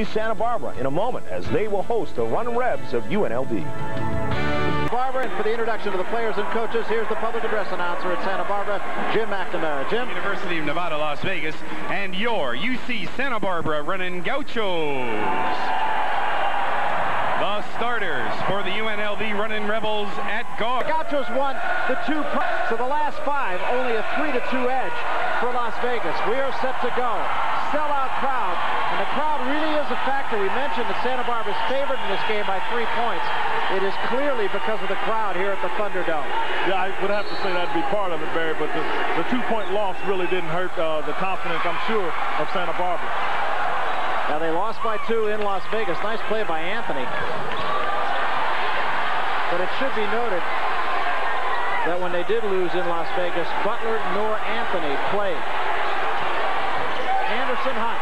Santa Barbara in a moment as they will host the Runnin' Rebs of UNLV. Barbara, and for the introduction of the players and coaches, here's the public address announcer at Santa Barbara, Jim McNamara. Jim? University of Nevada, Las Vegas, and your UC Santa Barbara running Gauchos. The starters for the UNLV running Rebels at guard. The Gauchos won the two, so the last five, only a 3 to two edge for Las Vegas. We are set to go. Sellout crowd, and the crowd really is a factor. We mentioned that Santa Barbara's favored in this game by three points. It is clearly because of the crowd here at the Thunderdome. Yeah, I would have to say that'd be part of it, Barry, but the, the two-point loss really didn't hurt uh, the confidence, I'm sure, of Santa Barbara. Now they lost by two in Las Vegas. Nice play by Anthony. But it should be noted that when they did lose in Las Vegas, Butler nor Anthony played. Anderson Hunt.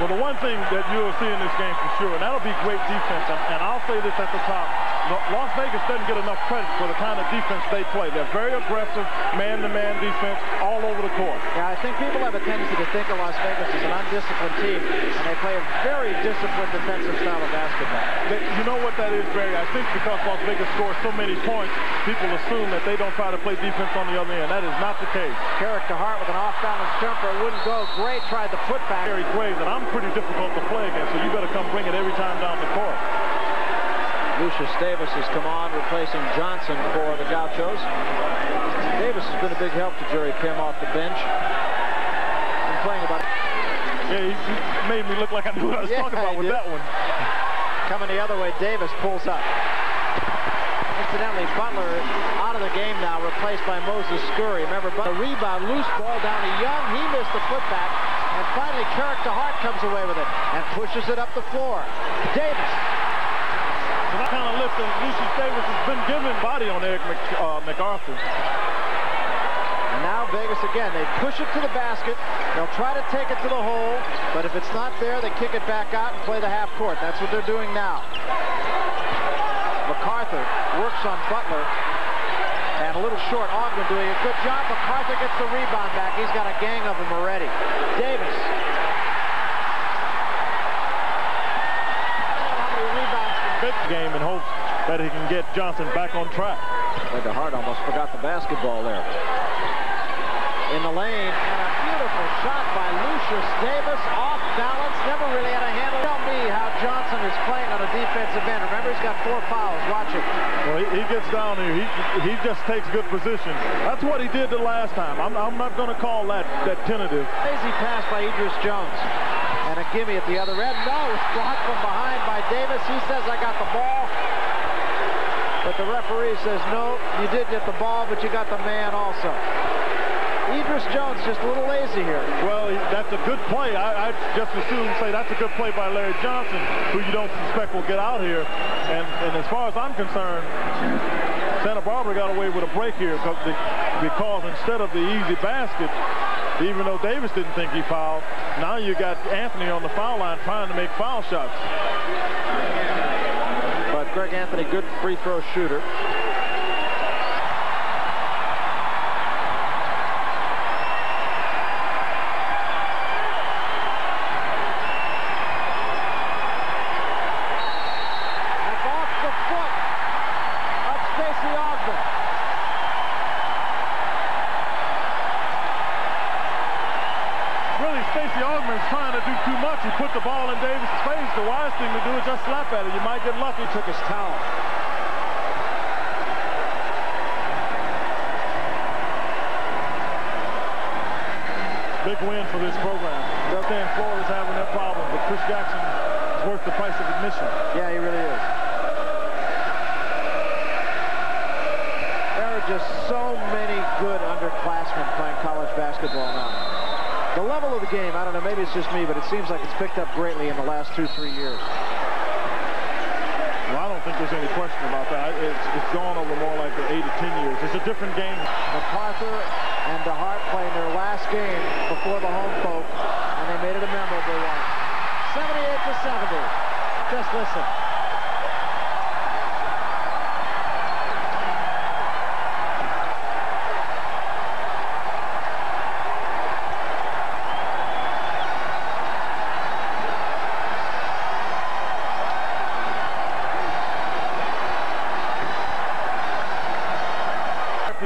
Well, the one thing that you'll see in this game for sure, and that'll be great defense, and, and I'll say this at the top, Las Vegas doesn't get enough credit for the kind of defense they play. They're very aggressive, man-to-man -man defense all over the court. Yeah, I think people have a tendency to think of Las Vegas as an undisciplined team, and they play a very disciplined defensive style of basketball. But you know what that is, Barry? I think because Las Vegas scores so many points, people assume that they don't try to play defense on the other end. That is not the case. Carrick DeHart with an off-balance jumper. It wouldn't go. Gray tried the putback. Gary Graves, and I'm pretty difficult to play against, so you better come bring it every time down the court. Lucius Davis has come on, replacing Johnson for the Gauchos. Davis has been a big help to Jerry Pimm off the bench. Been playing about... Yeah, he, made me look like I knew what I was yeah, talking about with that one. Coming the other way, Davis pulls up. Incidentally, Butler out of the game now, replaced by Moses Scurry. Remember, a rebound, loose ball down to Young. He missed the putback. And finally, Carrick DeHart comes away with it and pushes it up the floor. Davis. So that kind of lift that Lucius Davis has been given body on Eric Mc, uh, MacArthur. And now Vegas again, they push it to the basket. They'll try to take it to the hole, but if it's not there, they kick it back out and play the half court. That's what they're doing now. MacArthur works on Butler. And a little short. Augmon doing a good job. MacArthur gets the rebound back. He's got a gang of them already. Davis. Big game in that he can get Johnson back on track. DeHart almost forgot the basketball there. In the lane, and a beautiful shot by Lucius Davis. Off balance, never really had a handle. Tell me how Johnson is playing on a defensive end. Remember, he's got four fouls. Watch it. Well, he, he gets down here. He he just takes good position. That's what he did the last time. I'm, I'm not going to call that, that tentative. Lazy pass by Idris Jones. And a gimme at the other end. No, it's blocked from behind by Davis. He says, I got the ball. But the referee says, no, you did get the ball, but you got the man also. Idris Jones just a little lazy here. Well, that's a good play. I, I just assume say that's a good play by Larry Johnson, who you don't suspect will get out here. And, and as far as I'm concerned, Santa Barbara got away with a break here because, because instead of the easy basket, even though Davis didn't think he fouled, now you got Anthony on the foul line trying to make foul shots. Greg Anthony, good free throw shooter. That's off the foot of Stacey Augmon. Really, Stacey Augmon's trying to do too much. He put the ball in Davis' face. The wise thing to do is just slap at it. You might get lucky. Took his towel. Big win for this program. Understand Florida's having their problems, but Chris Jackson is worth the price of admission. Yeah, he really is. There are just so many good underclassmen playing college basketball now. The level of the game, I don't know, maybe it's just me, but it seems like it's picked up greatly in the last two, three years. Well, I don't think there's any question about that. It's, it's gone over more like the eight to ten years. It's a different game. MacArthur and DeHart playing their last game before the home folk, and they made it a memorable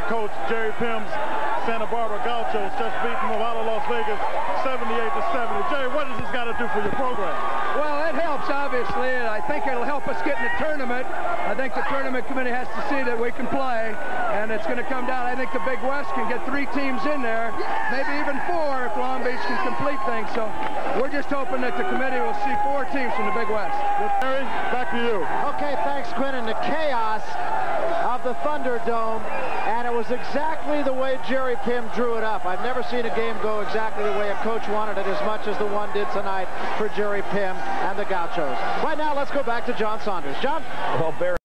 coach Jerry Pimm's Santa Barbara Gauchos just beaten Nevada Las Vegas 78 to 70. Jerry, what does this got to do for your program? Well, it helps, obviously, and I think it'll help us get in the tournament. I think the tournament committee has to see that we can play, and it's going to come down. I think the Big West can get three teams in there, maybe even four if Long Beach can complete things. So we're just hoping that the committee will see four teams from the Big West. Well, Terry, back to you. Okay, thanks, Quinn. And the chaos of the Thunderdome, and it was exactly the way Jerry Pimm drew it up. I've never seen a game go exactly the way a coach wanted it as much as the one did tonight for Jerry Pimm and the Gauchos. Right now, let's go back to John Saunders. John? Well, Barry.